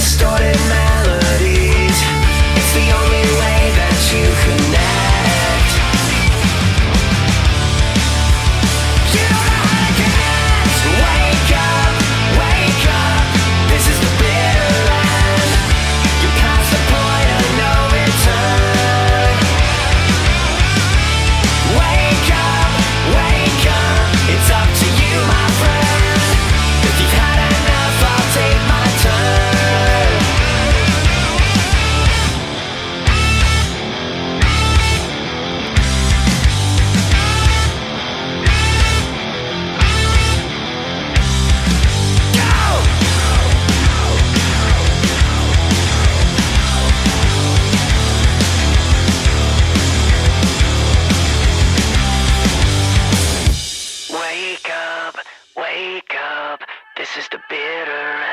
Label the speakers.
Speaker 1: distorted melodies. It's the only way that you can This is the bitter end.